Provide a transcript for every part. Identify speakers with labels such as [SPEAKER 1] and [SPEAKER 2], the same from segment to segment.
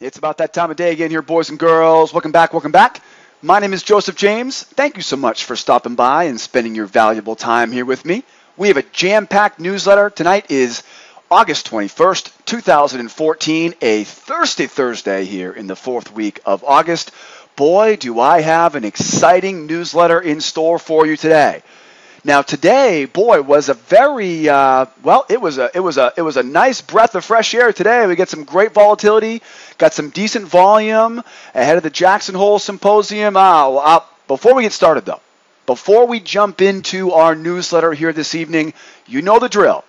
[SPEAKER 1] It's about that time of day again here, boys and girls. Welcome back, welcome back. My name is Joseph James. Thank you so much for stopping by and spending your valuable time here with me. We have a jam packed newsletter. Tonight is August 21st, 2014, a Thirsty Thursday here in the fourth week of August. Boy, do I have an exciting newsletter in store for you today. Now today, boy, was a very uh, well. It was a it was a it was a nice breath of fresh air today. We get some great volatility, got some decent volume ahead of the Jackson Hole Symposium. Uh, uh, before we get started, though, before we jump into our newsletter here this evening, you know the drill.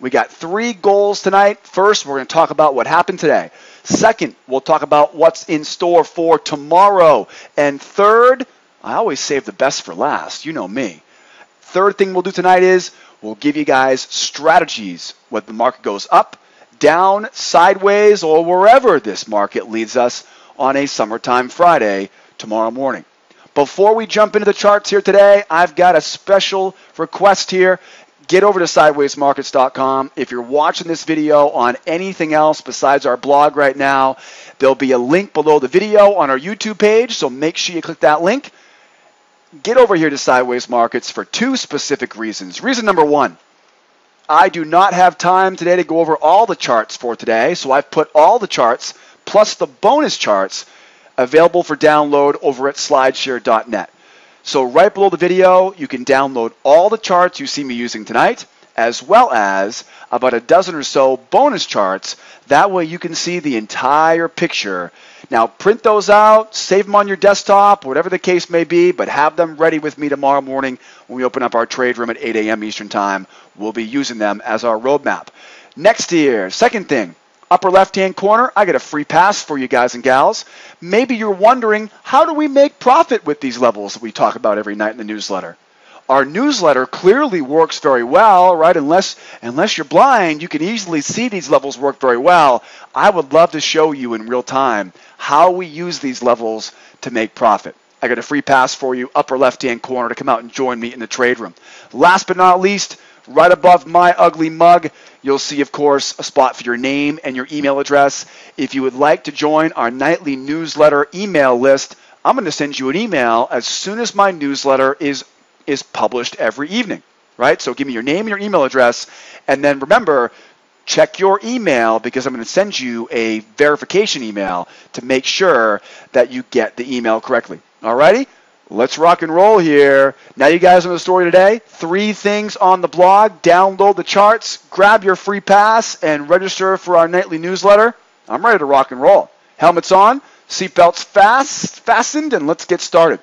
[SPEAKER 1] We got three goals tonight. First, we're going to talk about what happened today. Second, we'll talk about what's in store for tomorrow. And third, I always save the best for last. You know me. Third thing we'll do tonight is we'll give you guys strategies whether the market goes up, down, sideways, or wherever this market leads us on a summertime Friday tomorrow morning. Before we jump into the charts here today, I've got a special request here. Get over to sidewaysmarkets.com. If you're watching this video on anything else besides our blog right now, there'll be a link below the video on our YouTube page, so make sure you click that link get over here to Sideways Markets for two specific reasons. Reason number one, I do not have time today to go over all the charts for today, so I've put all the charts plus the bonus charts available for download over at slideshare.net. So right below the video, you can download all the charts you see me using tonight, as well as about a dozen or so bonus charts. That way you can see the entire picture now, print those out, save them on your desktop, whatever the case may be, but have them ready with me tomorrow morning when we open up our trade room at 8 a.m. Eastern Time. We'll be using them as our roadmap. Next year, second thing, upper left hand corner, I get a free pass for you guys and gals. Maybe you're wondering, how do we make profit with these levels that we talk about every night in the newsletter? Our newsletter clearly works very well, right? Unless unless you're blind, you can easily see these levels work very well. I would love to show you in real time how we use these levels to make profit. I got a free pass for you, upper left-hand corner, to come out and join me in the trade room. Last but not least, right above my ugly mug, you'll see, of course, a spot for your name and your email address. If you would like to join our nightly newsletter email list, I'm going to send you an email as soon as my newsletter is is published every evening, right? So give me your name and your email address. And then remember, check your email because I'm going to send you a verification email to make sure that you get the email correctly. Alrighty? Let's rock and roll here. Now you guys know the story today. Three things on the blog. Download the charts, grab your free pass, and register for our nightly newsletter. I'm ready to rock and roll. Helmets on, seatbelts fast, fastened, and let's get started.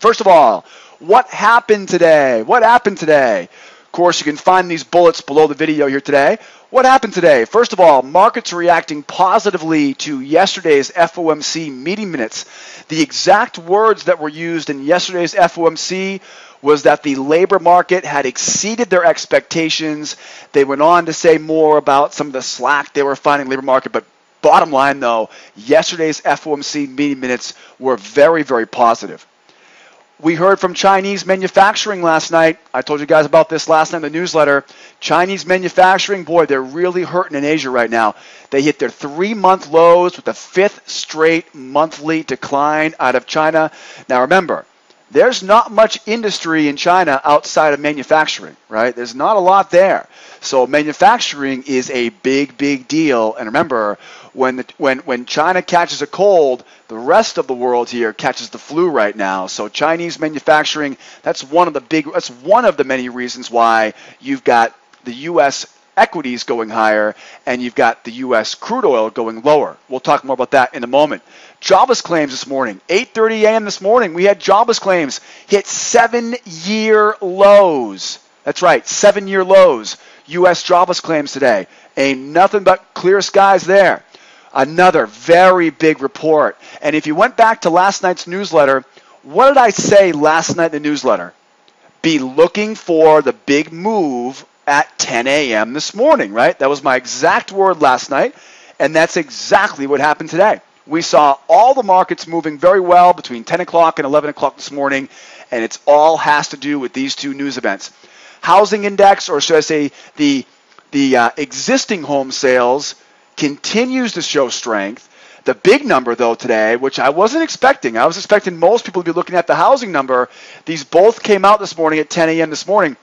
[SPEAKER 1] First of all, what happened today? What happened today? Of course, you can find these bullets below the video here today. What happened today? First of all, markets reacting positively to yesterday's FOMC meeting minutes. The exact words that were used in yesterday's FOMC was that the labor market had exceeded their expectations. They went on to say more about some of the slack they were finding in the labor market, but bottom line though, yesterday's FOMC meeting minutes were very, very positive. We heard from Chinese manufacturing last night. I told you guys about this last night in the newsletter. Chinese manufacturing, boy, they're really hurting in Asia right now. They hit their three month lows with the fifth straight monthly decline out of China. Now remember, there's not much industry in China outside of manufacturing, right? There's not a lot there. So manufacturing is a big, big deal. And remember, when the, when when China catches a cold, the rest of the world here catches the flu right now. So Chinese manufacturing, that's one of the big that's one of the many reasons why you've got the US equities going higher and you've got the US crude oil going lower. We'll talk more about that in a moment. Jobless claims this morning, 8:30 a.m. this morning, we had jobless claims hit 7-year lows. That's right, 7-year lows. US jobless claims today. Ain't nothing but clear skies there. Another very big report. And if you went back to last night's newsletter, what did I say last night in the newsletter? Be looking for the big move at 10 a.m. this morning, right? That was my exact word last night. And that's exactly what happened today. We saw all the markets moving very well between 10 o'clock and 11 o'clock this morning, and it's all has to do with these two news events. Housing index, or should I say the, the uh, existing home sales, continues to show strength. The big number, though, today, which I wasn't expecting, I was expecting most people to be looking at the housing number. These both came out this morning at 10 a.m. this morning.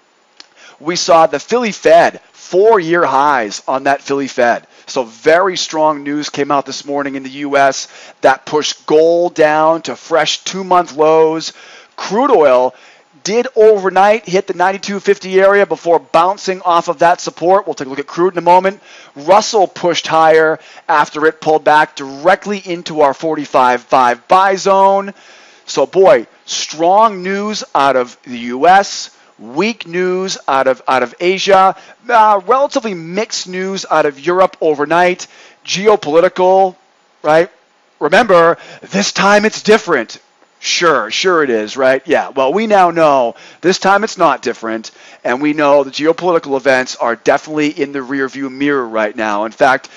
[SPEAKER 1] We saw the Philly Fed, four year highs on that Philly Fed. So, very strong news came out this morning in the U.S. that pushed gold down to fresh two month lows. Crude oil did overnight hit the 92.50 area before bouncing off of that support. We'll take a look at crude in a moment. Russell pushed higher after it pulled back directly into our 45.5 buy zone. So, boy, strong news out of the U.S. Weak news out of out of Asia. Uh, relatively mixed news out of Europe overnight. Geopolitical, right? Remember, this time it's different. Sure, sure it is, right? Yeah. Well, we now know this time it's not different, and we know the geopolitical events are definitely in the rearview mirror right now. In fact,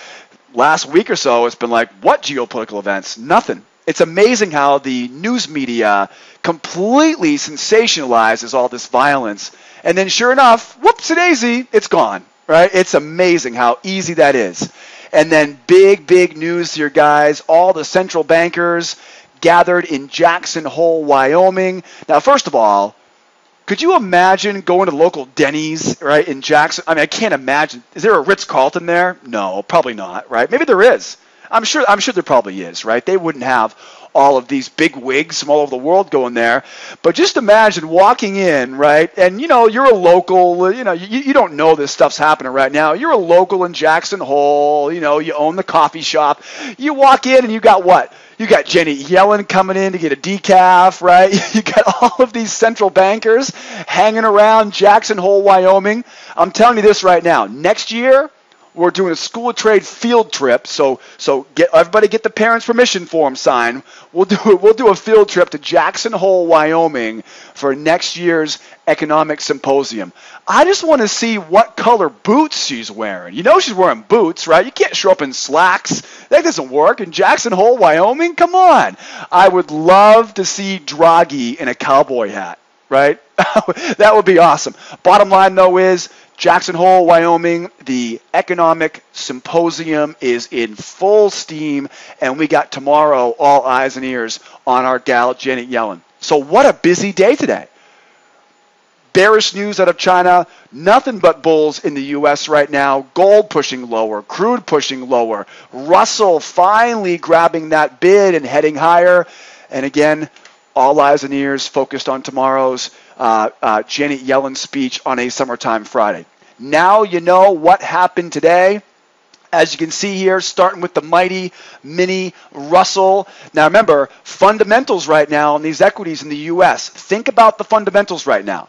[SPEAKER 1] last week or so, it's been like, what geopolitical events? Nothing. It's amazing how the news media completely sensationalizes all this violence, and then sure enough, whoops, daisy, it's gone, right? It's amazing how easy that is. And then big, big news here, guys. All the central bankers gathered in Jackson Hole, Wyoming. Now, first of all, could you imagine going to local Denny's, right, in Jackson? I mean, I can't imagine. Is there a Ritz Carlton there? No, probably not, right? Maybe there is. I'm sure. I'm sure there probably is, right? They wouldn't have all of these big wigs from all over the world going there. But just imagine walking in, right? And you know, you're a local, you know, you, you don't know this stuff's happening right now. You're a local in Jackson Hole, you know, you own the coffee shop. You walk in and you got what? You got Jenny Yellen coming in to get a decaf, right? You got all of these central bankers hanging around Jackson Hole, Wyoming. I'm telling you this right now. Next year, we're doing a school of trade field trip. So so get everybody get the parents' permission form signed. We'll do we'll do a field trip to Jackson Hole, Wyoming for next year's economic symposium. I just want to see what color boots she's wearing. You know she's wearing boots, right? You can't show up in slacks. That doesn't work. In Jackson Hole, Wyoming, come on. I would love to see Draghi in a cowboy hat, right? that would be awesome. Bottom line though is Jackson Hole, Wyoming, the economic symposium is in full steam, and we got tomorrow all eyes and ears on our gal Janet Yellen. So, what a busy day today. Bearish news out of China, nothing but bulls in the U.S. right now. Gold pushing lower, crude pushing lower, Russell finally grabbing that bid and heading higher. And again, all eyes and ears focused on tomorrow's uh, uh, Janet Yellen speech on a summertime Friday. Now you know what happened today. As you can see here, starting with the mighty mini Russell. Now remember, fundamentals right now on these equities in the U.S. Think about the fundamentals right now.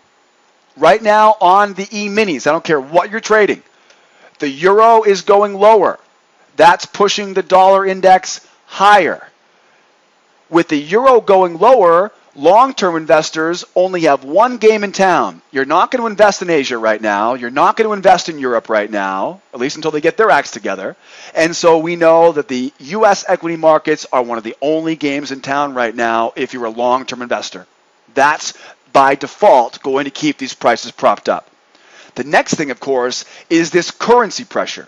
[SPEAKER 1] Right now on the E-minis, I don't care what you're trading. The euro is going lower. That's pushing the dollar index higher. With the euro going lower, long term investors only have one game in town. You're not going to invest in Asia right now. You're not going to invest in Europe right now, at least until they get their acts together. And so we know that the U.S. equity markets are one of the only games in town right now if you're a long term investor. That's by default going to keep these prices propped up. The next thing, of course, is this currency pressure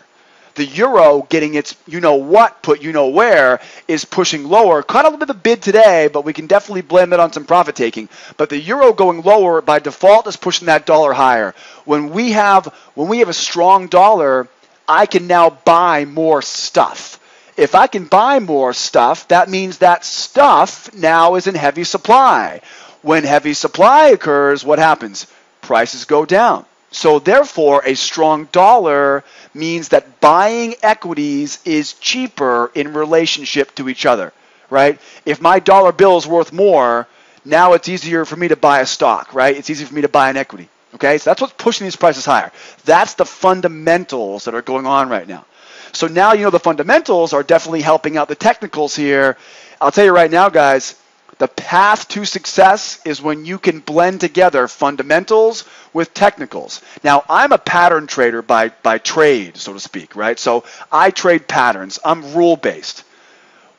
[SPEAKER 1] the euro getting its you know what put you know where is pushing lower. Caught a little bit of a bid today, but we can definitely blame it on some profit taking. But the euro going lower by default is pushing that dollar higher. When we have when we have a strong dollar, I can now buy more stuff. If I can buy more stuff, that means that stuff now is in heavy supply. When heavy supply occurs, what happens? Prices go down. So therefore, a strong dollar means that buying equities is cheaper in relationship to each other, right? If my dollar bill is worth more, now it's easier for me to buy a stock, right? It's easier for me to buy an equity. Okay, so that's what's pushing these prices higher. That's the fundamentals that are going on right now. So now you know the fundamentals are definitely helping out the technicals here. I'll tell you right now, guys, the path to success is when you can blend together fundamentals with technicals. Now, I'm a pattern trader by, by trade, so to speak, right? So I trade patterns. I'm rule based.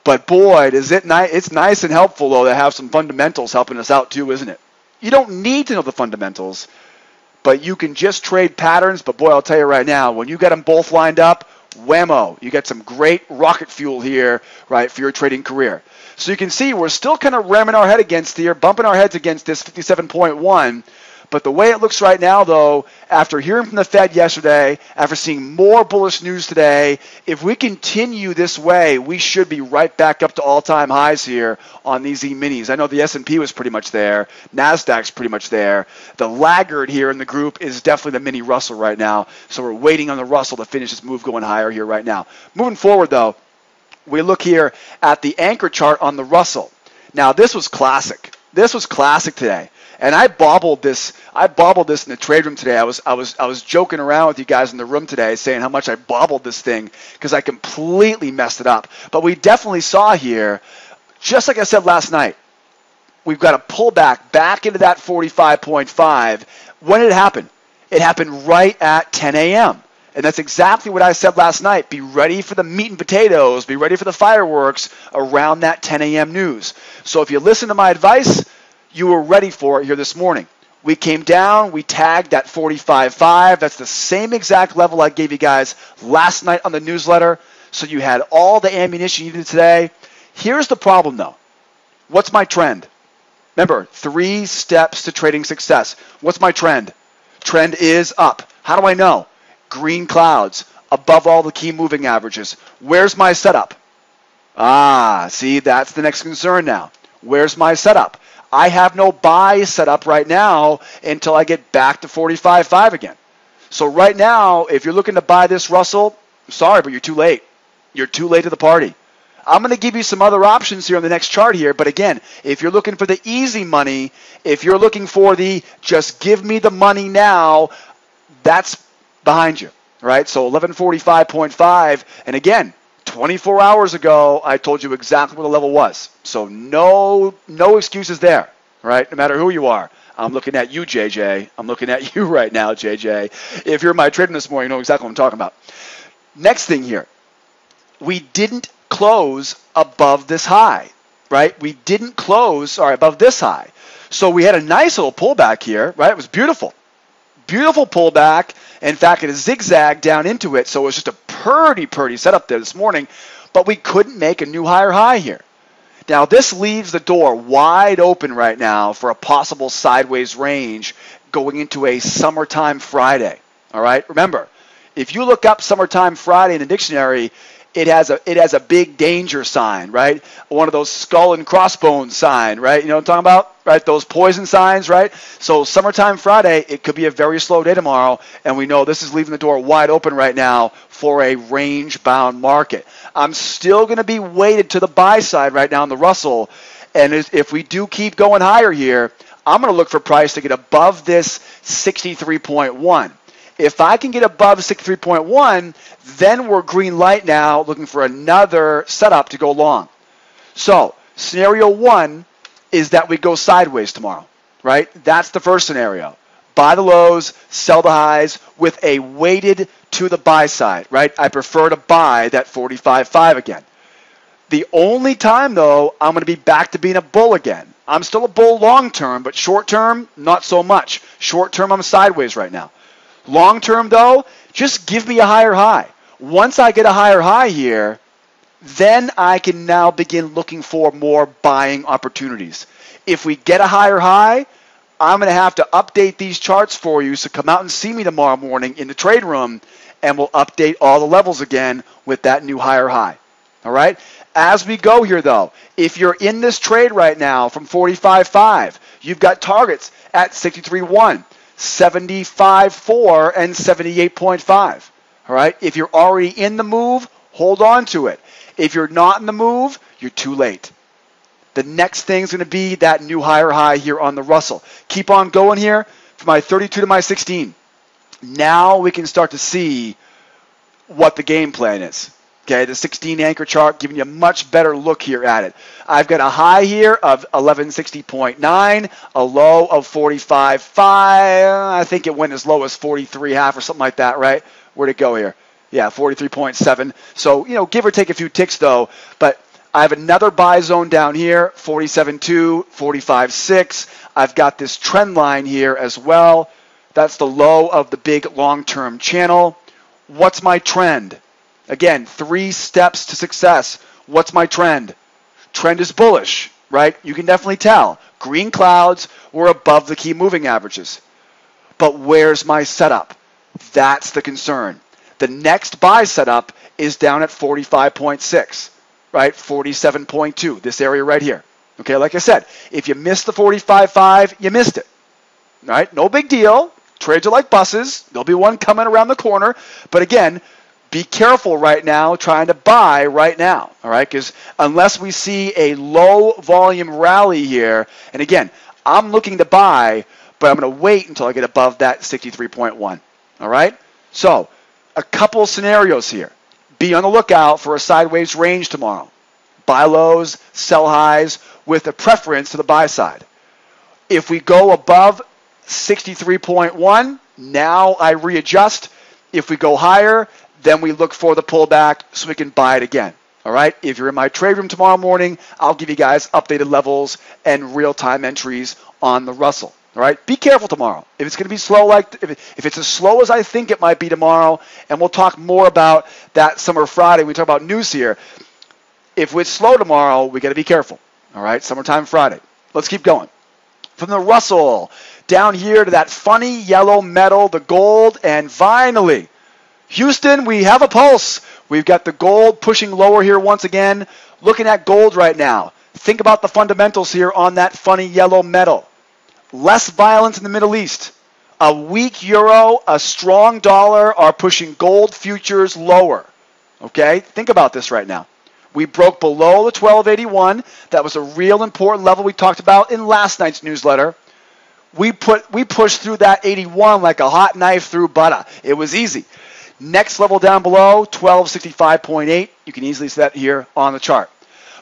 [SPEAKER 1] But boy, is it nice? It's nice and helpful though to have some fundamentals helping us out too, isn't it? You don't need to know the fundamentals, but you can just trade patterns. But boy, I'll tell you right now, when you get them both lined up, whammo, you get some great rocket fuel here, right, for your trading career. So you can see we're still kind of ramming our head against here, bumping our heads against this 57.1. But the way it looks right now, though, after hearing from the Fed yesterday, after seeing more bullish news today, if we continue this way, we should be right back up to all-time highs here on these E-minis. I know the S&P was pretty much there, Nasdaq's pretty much there. The laggard here in the group is definitely the mini Russell right now. So we're waiting on the Russell to finish this move going higher here right now. Moving forward, though, we look here at the anchor chart on the Russell. Now, this was classic. This was classic today. And I bobbled this. I bobbled this in the trade room today. I was I was I was joking around with you guys in the room today, saying how much I bobbled this thing because I completely messed it up. But we definitely saw here, just like I said last night, we've got a pullback back into that 45.5. When did it happen? It happened right at 10 a.m. And that's exactly what I said last night. Be ready for the meat and potatoes. Be ready for the fireworks around that 10 a.m. news. So if you listen to my advice, you were ready for it here this morning. We came down, we tagged that 45.5. That's the same exact level I gave you guys last night on the newsletter. So you had all the ammunition you needed today. Here's the problem though. What's my trend? Remember, three steps to trading success. What's my trend? Trend is up. How do I know? Green clouds above all the key moving averages. Where's my setup? Ah, see, that's the next concern now. Where's my setup? I have no buy set up right now until I get back to 45.5 again. So right now, if you're looking to buy this Russell, sorry, but you're too late. You're too late to the party. I'm going to give you some other options here on the next chart here. But again, if you're looking for the easy money, if you're looking for the just give me the money now, that's behind you, right? So 1145.5. And again, 24 hours ago, I told you exactly what the level was. So no, no excuses there, right? No matter who you are. I'm looking at you, JJ. I'm looking at you right now, JJ. If you're my trading this morning, you know exactly what I'm talking about. Next thing here, we didn't close above this high, right? We didn't close, sorry, above this high. So we had a nice little pullback here, right? It was beautiful. Beautiful pullback. In fact, it zigzagged down into it, so it was just a pretty, pretty setup there this morning, but we couldn't make a new higher high here. Now, this leaves the door wide open right now for a possible sideways range going into a summertime Friday. All right, remember, if you look up summertime Friday in the dictionary, it has a it has a big danger sign, right? One of those skull and crossbones sign, right? You know what I'm talking about? Right? Those poison signs, right? So summertime Friday, it could be a very slow day tomorrow, and we know this is leaving the door wide open right now for a range bound market. I'm still going to be weighted to the buy side right now in the Russell, and if we do keep going higher here, I'm going to look for price to get above this 63.1. If I can get above 63.1, then we're green light now looking for another setup to go long. So, scenario one is that we go sideways tomorrow, right? That's the first scenario. Buy the lows, sell the highs with a weighted to the buy side, right? I prefer to buy that 45.5 again. The only time, though, I'm going to be back to being a bull again. I'm still a bull long term, but short term, not so much. Short term, I'm sideways right now. Long term, though, just give me a higher high. Once I get a higher high here, then I can now begin looking for more buying opportunities. If we get a higher high, I'm going to have to update these charts for you. So come out and see me tomorrow morning in the trade room, and we'll update all the levels again with that new higher high. All right? As we go here, though, if you're in this trade right now from 45.5, you've got targets at 63.1. 75.4 and 78.5. All right. If you're already in the move, hold on to it. If you're not in the move, you're too late. The next thing is going to be that new higher high here on the Russell. Keep on going here from my 32 to my 16. Now we can start to see what the game plan is. Okay, the 16 anchor chart giving you a much better look here at it. I've got a high here of 1160.9, a low of 45.5. I think it went as low as 43.5 or something like that, right? Where'd it go here? Yeah, 43.7. So, you know, give or take a few ticks though, but I have another buy zone down here, 47.2, 45.6. I've got this trend line here as well. That's the low of the big long-term channel. What's my trend? Again, three steps to success. What's my trend? Trend is bullish, right? You can definitely tell. Green clouds were above the key moving averages. But where's my setup? That's the concern. The next buy setup is down at 45.6, right? 47.2, this area right here. Okay, like I said, if you missed the 45.5, you missed it. Right? No big deal. Trades are like buses. There'll be one coming around the corner. But again, be careful right now trying to buy right now. All right? Because unless we see a low volume rally here, and again, I'm looking to buy, but I'm going to wait until I get above that 63.1. All right? So, a couple scenarios here. Be on the lookout for a sideways range tomorrow. Buy lows, sell highs, with a preference to the buy side. If we go above 63.1, now I readjust. If we go higher, then we look for the pullback so we can buy it again. All right. If you're in my trade room tomorrow morning, I'll give you guys updated levels and real time entries on the Russell. All right. Be careful tomorrow. If it's going to be slow, like if, it, if it's as slow as I think it might be tomorrow, and we'll talk more about that summer Friday. We talk about news here. If it's slow tomorrow, we got to be careful. All right. Summertime Friday. Let's keep going. From the Russell down here to that funny yellow metal, the gold, and finally, Houston, we have a pulse. We've got the gold pushing lower here once again. Looking at gold right now. Think about the fundamentals here on that funny yellow metal. Less violence in the Middle East. A weak euro, a strong dollar are pushing gold futures lower. Okay? Think about this right now. We broke below the 1281. That was a real important level we talked about in last night's newsletter. We put we pushed through that 81 like a hot knife through butter. It was easy. Next level down below, 1265.8. You can easily see that here on the chart.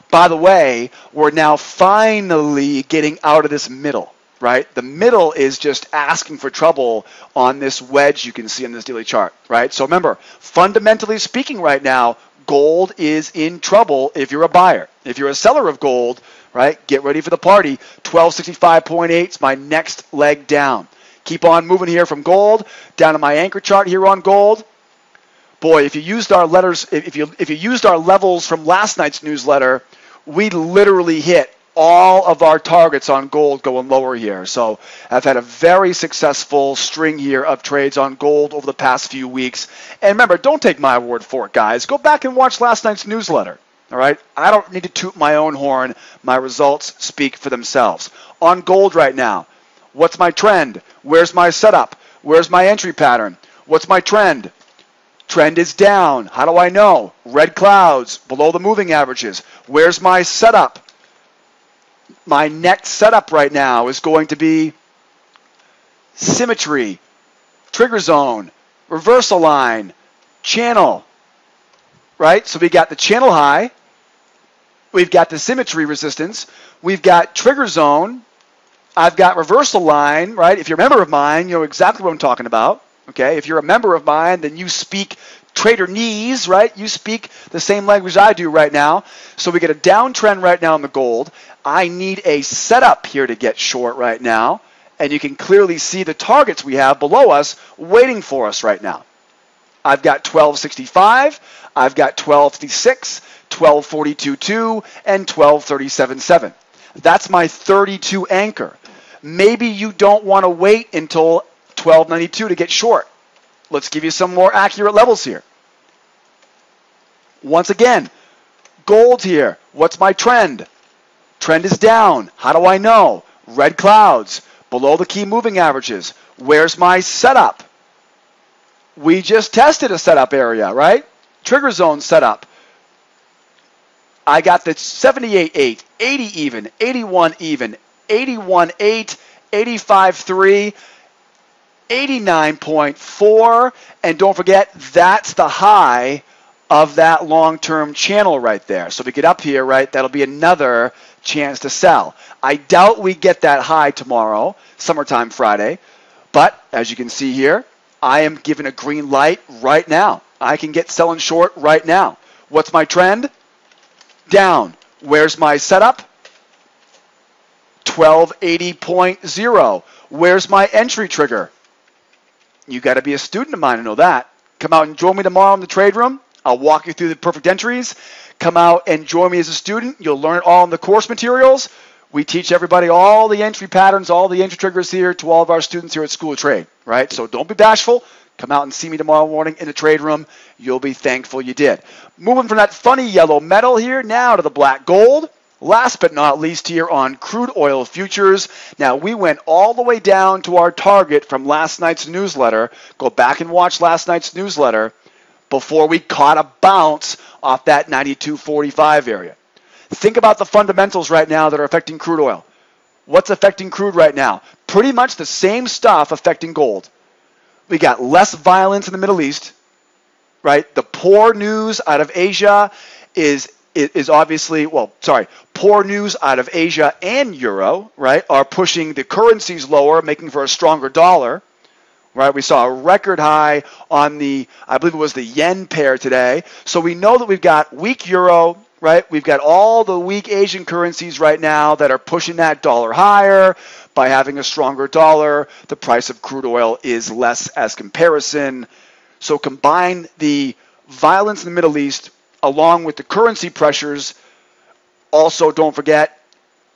[SPEAKER 1] By the way, we're now finally getting out of this middle, right? The middle is just asking for trouble on this wedge you can see in this daily chart, right? So remember, fundamentally speaking right now, gold is in trouble if you're a buyer. If you're a seller of gold, right, get ready for the party. 1265.8 is my next leg down. Keep on moving here from gold down to my anchor chart here on gold boy, if you used our letters, if you if you used our levels from last night's newsletter, we literally hit all of our targets on gold going lower here. So I've had a very successful string here of trades on gold over the past few weeks. And remember, don't take my word for it, guys. Go back and watch last night's newsletter. All right? I don't need to toot my own horn. My results speak for themselves. On gold right now, what's my trend? Where's my setup? Where's my entry pattern? What's my trend? Trend is down. How do I know? Red clouds below the moving averages. Where's my setup? My next setup right now is going to be symmetry, trigger zone, reversal line, channel. Right? So we got the channel high. We've got the symmetry resistance. We've got trigger zone. I've got reversal line, right? If you're a member of mine, you know exactly what I'm talking about. Okay, if you're a member of mine, then you speak Traderese, right? You speak the same language I do right now. So we get a downtrend right now in the gold. I need a setup here to get short right now. And you can clearly see the targets we have below us waiting for us right now. I've got 1265, I've got 1256, 1242.2, and 1237.7. That's my 32 anchor. Maybe you don't want to wait until 1292 to get short. Let's give you some more accurate levels here. Once again, gold here. What's my trend? Trend is down. How do I know? Red clouds below the key moving averages. Where's my setup? We just tested a setup area, right? Trigger zone setup. I got the 78.8, 80 even, 81 even, 81.8, 85.3. 89.4. And don't forget, that's the high of that long term channel right there. So we get up here, right, that'll be another chance to sell. I doubt we get that high tomorrow, summertime Friday. But as you can see here, I am given a green light right now. I can get selling short right now. What's my trend? Down. Where's my setup? 1280.0. Where's my entry trigger? You got to be a student of mine to know that. Come out and join me tomorrow in the trade room. I'll walk you through the perfect entries. Come out and join me as a student. You'll learn it all in the course materials. We teach everybody all the entry patterns, all the entry triggers here to all of our students here at School of Trade, right? So don't be bashful. Come out and see me tomorrow morning in the trade room. You'll be thankful you did. Moving from that funny yellow metal here now to the black gold. Last but not least here on crude oil futures. Now we went all the way down to our target from last night's newsletter. Go back and watch last night's newsletter before we caught a bounce off that 92.45 area. Think about the fundamentals right now that are affecting crude oil. What's affecting crude right now? Pretty much the same stuff affecting gold. We got less violence in the Middle East, right? The poor news out of Asia is is obviously well, sorry, poor news out of Asia and euro, right, are pushing the currencies lower, making for a stronger dollar. Right, we saw a record high on the, I believe it was the yen pair today. So we know that we've got weak euro, right? We've got all the weak Asian currencies right now that are pushing that dollar higher. By having a stronger dollar, the price of crude oil is less as comparison. So combine the violence in the Middle East along with the currency pressures. Also, don't forget,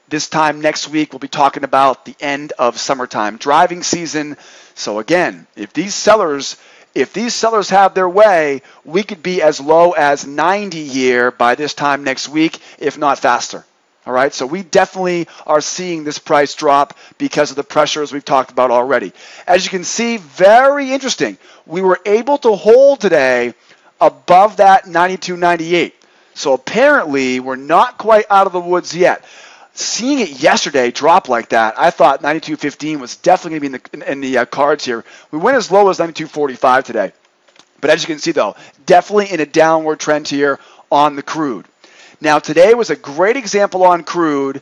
[SPEAKER 1] this time next week we'll be talking about the end of summertime driving season. So again, if these sellers if these sellers have their way, we could be as low as 90 here by this time next week, if not faster. All right, so we definitely are seeing this price drop because of the pressures we've talked about already. As you can see, very interesting. We were able to hold today above that 92.98. So apparently, we're not quite out of the woods yet. Seeing it yesterday drop like that, I thought 92.15 was definitely going to be in the, in the uh, cards here. We went as low as 92.45 today. But as you can see, though, definitely in a downward trend here on the crude. Now, today was a great example on crude.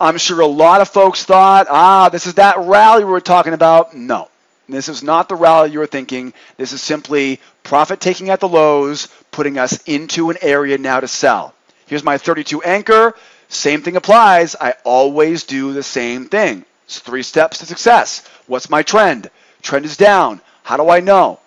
[SPEAKER 1] I'm sure a lot of folks thought, ah, this is that rally we were talking about. No, this is not the rally you were thinking. This is simply profit taking at the lows, putting us into an area now to sell. Here's my 32 anchor. Same thing applies. I always do the same thing. It's three steps to success. What's my trend? Trend is down. How do I know?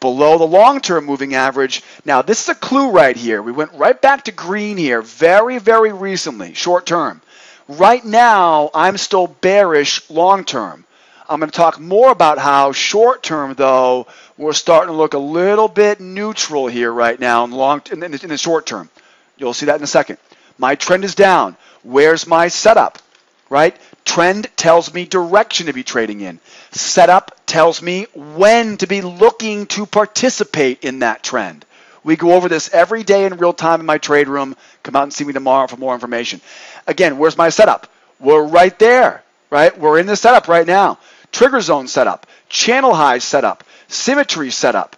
[SPEAKER 1] below the long-term moving average. Now, this is a clue right here. We went right back to green here very, very recently, short term. Right now, I'm still bearish long term. I'm going to talk more about how short term, though, we're starting to look a little bit neutral here right now in, long, in, in the short term. You'll see that in a second. My trend is down. Where's my setup? Right? Trend tells me direction to be trading in. Setup tells me when to be looking to participate in that trend. We go over this every day in real time in my trade room. Come out and see me tomorrow for more information. Again, where's my setup? We're right there, right? We're in the setup right now. Trigger zone setup, channel high setup, symmetry setup.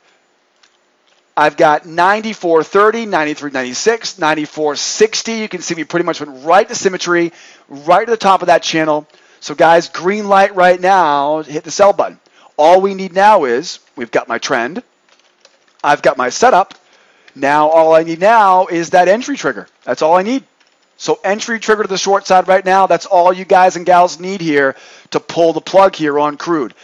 [SPEAKER 1] I've got 94.30, 93.96, 94.60. You can see we pretty much went right to symmetry, right to the top of that channel. So guys, green light right now, hit the sell button. All we need now is, we've got my trend, I've got my setup. Now all I need now is that entry trigger. That's all I need. So entry trigger to the short side right now, that's all you guys and gals need here to pull the plug here on crude.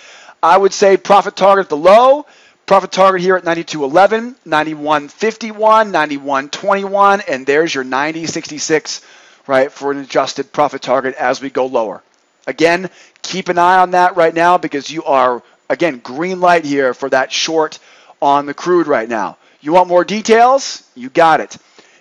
[SPEAKER 1] I would say profit target at the low, Profit target here at 92.11, 91.51, 91.21, and there's your 90.66, right, for an adjusted profit target as we go lower. Again, keep an eye on that right now because you are, again, green light here for that short on the crude right now. You want more details? You got it.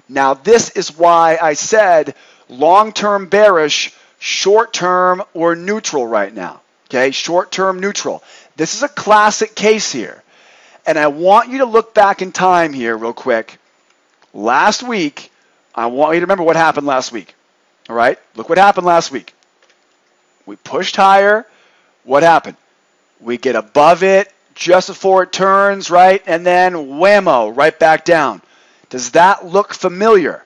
[SPEAKER 1] Now, this is why I said long term bearish, short term or neutral right now. Okay, short term neutral. This is a classic case here. And I want you to look back in time here, real quick. Last week, I want you to remember what happened last week. All right? Look what happened last week. We pushed higher. What happened? We get above it just before it turns, right? And then whammo, right back down. Does that look familiar?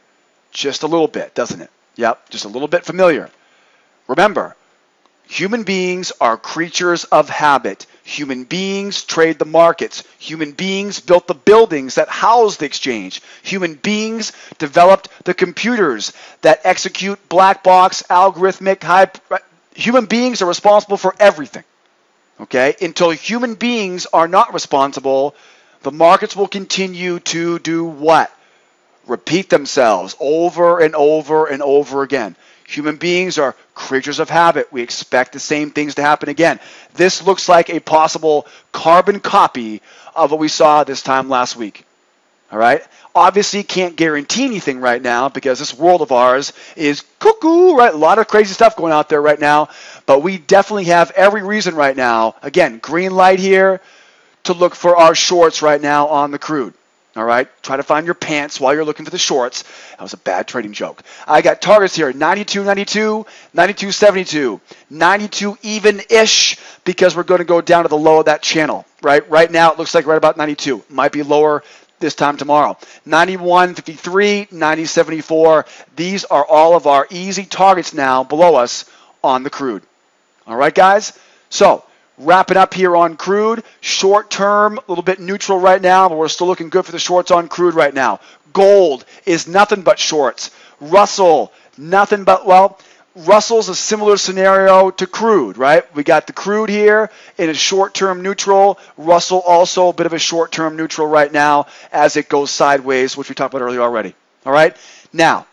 [SPEAKER 1] Just a little bit, doesn't it? Yep, just a little bit familiar. Remember, human beings are creatures of habit. Human beings trade the markets. Human beings built the buildings that house the exchange. Human beings developed the computers that execute black box, algorithmic, high. Human beings are responsible for everything. Okay? Until human beings are not responsible, the markets will continue to do what? Repeat themselves over and over and over again. Human beings are creatures of habit. We expect the same things to happen again. This looks like a possible carbon copy of what we saw this time last week. All right? Obviously, can't guarantee anything right now because this world of ours is cuckoo, right? A lot of crazy stuff going out there right now. But we definitely have every reason right now, again, green light here, to look for our shorts right now on the crude. All right, try to find your pants while you're looking for the shorts. That was a bad trading joke. I got targets here 92, 92, 92, 72, 92 even ish because we're going to go down to the low of that channel. Right, right now it looks like right about 92. Might be lower this time tomorrow. 91, 53, 90, 74. These are all of our easy targets now below us on the crude. All right, guys. So Wrapping up here on crude, short term, a little bit neutral right now, but we're still looking good for the shorts on crude right now. Gold is nothing but shorts. Russell, nothing but, well, Russell's a similar scenario to crude, right? We got the crude here in a short term neutral. Russell also a bit of a short term neutral right now as it goes sideways, which we talked about earlier already. All right? Now,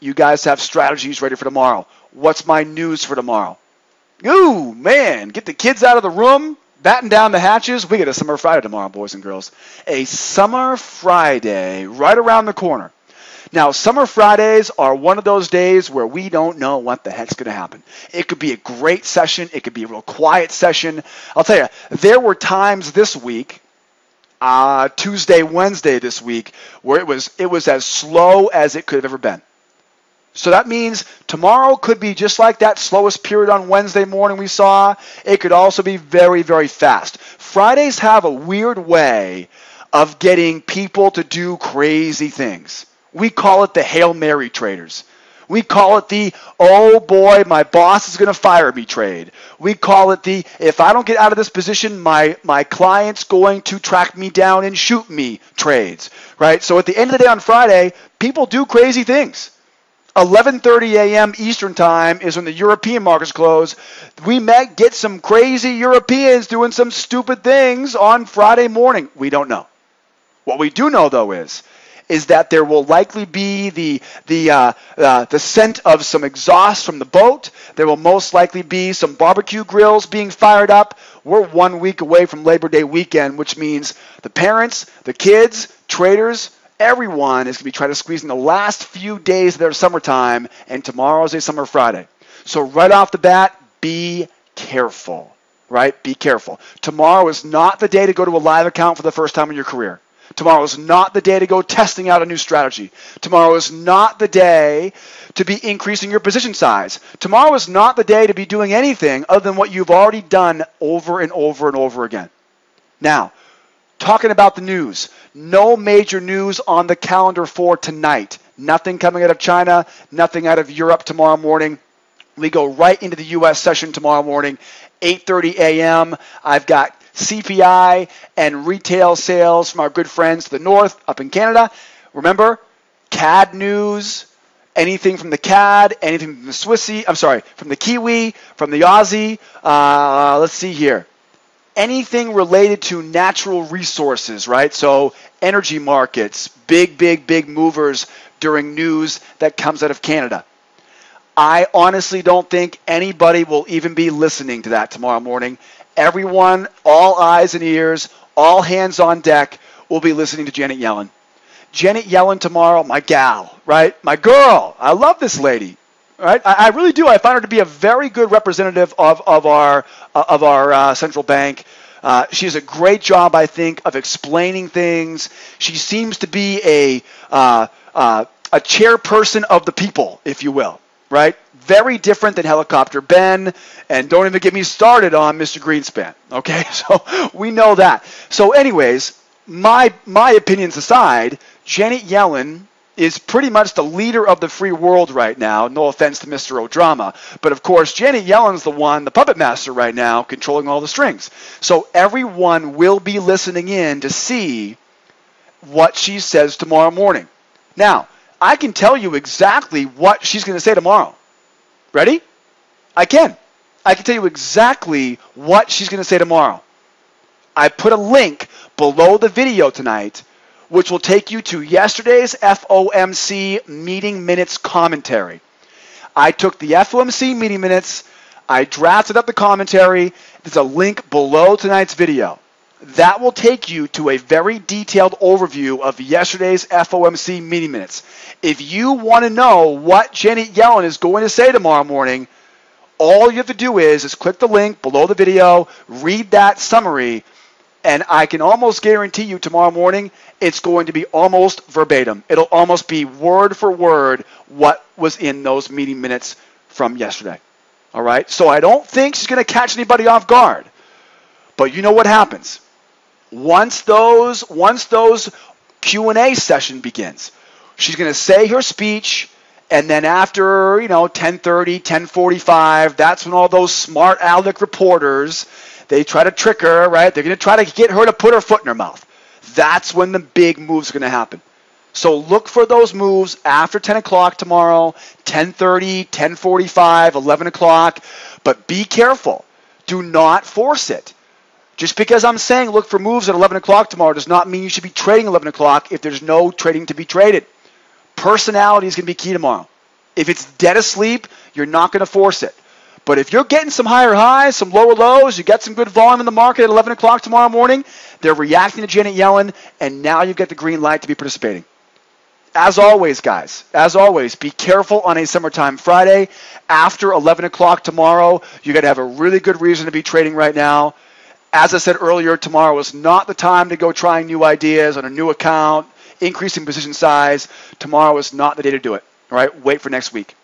[SPEAKER 1] you guys have strategies ready for tomorrow. What's my news for tomorrow? Ooh, man, get the kids out of the room, batten down the hatches. We get a summer Friday tomorrow, boys and girls. A summer Friday right around the corner. Now, summer Fridays are one of those days where we don't know what the heck's going to happen. It could be a great session. It could be a real quiet session. I'll tell you, there were times this week, uh, Tuesday, Wednesday this week, where it was it was as slow as it could have ever been. So that means tomorrow could be just like that slowest period on Wednesday morning we saw. It could also be very, very fast. Fridays have a weird way of getting people to do crazy things. We call it the Hail Mary traders. We call it the, oh boy, my boss is going to fire me trade. We call it the, if I don't get out of this position, my, my client's going to track me down and shoot me trades, right? So at the end of the day on Friday, people do crazy things. 11:30 a.m. Eastern Time is when the European markets close. We might get some crazy Europeans doing some stupid things on Friday morning. We don't know. What we do know though is is that there will likely be the the uh, uh, the scent of some exhaust from the boat. There will most likely be some barbecue grills being fired up. We're one week away from Labor Day weekend, which means the parents, the kids, traders, everyone is going to be trying to squeeze in the last few days of their summertime, and tomorrow's a summer Friday. So right off the bat, be careful, right? Be careful. Tomorrow is not the day to go to a live account for the first time in your career. Tomorrow is not the day to go testing out a new strategy. Tomorrow is not the day to be increasing your position size. Tomorrow is not the day to be doing anything other than what you've already done over and over and over again. Now, Talking about the news, no major news on the calendar for tonight. Nothing coming out of China, nothing out of Europe tomorrow morning. We go right into the U.S. session tomorrow morning, 8:30 a.m. I've got CPI and retail sales from our good friends to the north up in Canada. Remember, CAD news, anything from the CAD, anything from the Swissy, I'm sorry, from the Kiwi, from the Aussie. Uh, let's see here anything related to natural resources, right? So energy markets, big, big, big movers during news that comes out of Canada. I honestly don't think anybody will even be listening to that tomorrow morning. Everyone, all eyes and ears, all hands on deck, will be listening to Janet Yellen. Janet Yellen tomorrow, my gal, right? My girl. I love this lady. Right, I, I really do. I find her to be a very good representative of, of our uh, of our uh, central bank. Uh, she does a great job, I think, of explaining things. She seems to be a uh, uh, a chairperson of the people, if you will. Right? Very different than Helicopter Ben, and don't even get me started on Mr. Greenspan. Okay, so we know that. So, anyways, my my opinions aside, Janet Yellen is pretty much the leader of the free world right now. No offense to Mr. O'Drama. But of course, Janet Yellen's the one, the puppet master right now, controlling all the strings. So everyone will be listening in to see what she says tomorrow morning. Now, I can tell you exactly what she's going to say tomorrow. Ready? I can. I can tell you exactly what she's going to say tomorrow. I put a link below the video tonight, which will take you to yesterday's FOMC meeting minutes commentary. I took the FOMC meeting minutes, I drafted up the commentary. There's a link below tonight's video. That will take you to a very detailed overview of yesterday's FOMC meeting minutes. If you want to know what Janet Yellen is going to say tomorrow morning, all you have to do is, is click the link below the video, read that summary, and I can almost guarantee you tomorrow morning it's going to be almost verbatim. It'll almost be word for word what was in those meeting minutes from yesterday. All right? So I don't think she's going to catch anybody off guard. But you know what happens? Once those once those Q&A session begins, she's going to say her speech and then after, you know, 10:30, 10:45, that's when all those smart aleck reporters, they try to trick her, right? They're going to try to get her to put her foot in her mouth. That's when the big move's are going to happen. So look for those moves after 10 o'clock tomorrow, 10:30, 10:45, 11 o'clock. But be careful. Do not force it. Just because I'm saying look for moves at 11 o'clock tomorrow does not mean you should be trading 11 o'clock if there's no trading to be traded. Personality is going to be key tomorrow. If it's dead asleep, you're not going to force it. But if you're getting some higher highs, some lower lows, you get some good volume in the market at 11 o'clock tomorrow morning, they're reacting to Janet Yellen, and now you've got the green light to be participating. As always, guys, as always, be careful on a summertime Friday. After 11 o'clock tomorrow, you got to have a really good reason to be trading right now. As I said earlier, tomorrow is not the time to go trying new ideas on a new account, increasing position size. Tomorrow is not the day to do it. All right, wait for next week.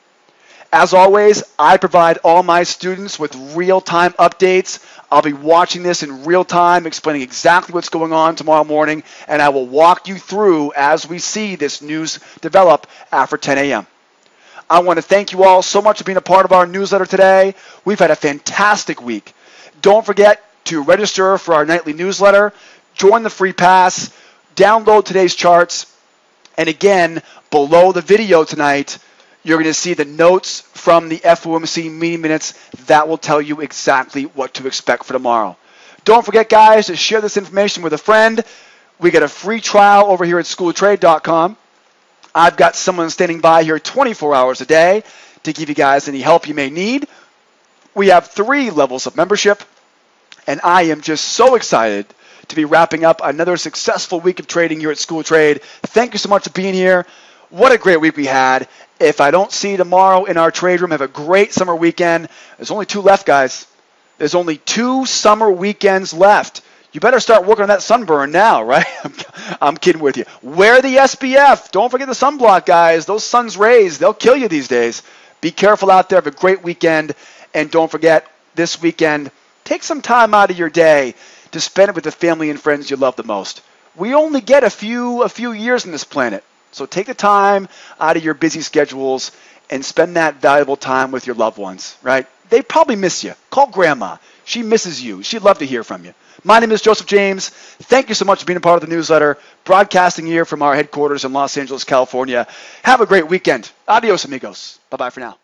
[SPEAKER 1] As always, I provide all my students with real-time updates. I'll be watching this in real time, explaining exactly what's going on tomorrow morning, and I will walk you through as we see this news develop after 10 a.m. I want to thank you all so much for being a part of our newsletter today. We've had a fantastic week. Don't forget to register for our nightly newsletter, join the free pass, download today's charts, and again, below the video tonight, you're going to see the notes from the FOMC meeting minutes that will tell you exactly what to expect for tomorrow. Don't forget, guys, to share this information with a friend. We get a free trial over here at schooloftrade.com. I've got someone standing by here 24 hours a day to give you guys any help you may need. We have three levels of membership, and I am just so excited to be wrapping up another successful week of trading here at School Trade. Thank you so much for being here. What a great week we had. If I don't see you tomorrow in our trade room, have a great summer weekend. There's only two left, guys. There's only two summer weekends left. You better start working on that sunburn now, right? I'm kidding with you. Wear the SPF. Don't forget the sunblock, guys. Those sun's rays, they'll kill you these days. Be careful out there. Have a great weekend. And don't forget, this weekend, take some time out of your day to spend it with the family and friends you love the most. We only get a few a few years on this planet. So take the time out of your busy schedules and spend that valuable time with your loved ones, right? They probably miss you. Call grandma. She misses you. She'd love to hear from you. My name is Joseph James. Thank you so much for being a part of the newsletter, broadcasting here from our headquarters in Los Angeles, California. Have a great weekend. Adios, amigos. Bye bye for now.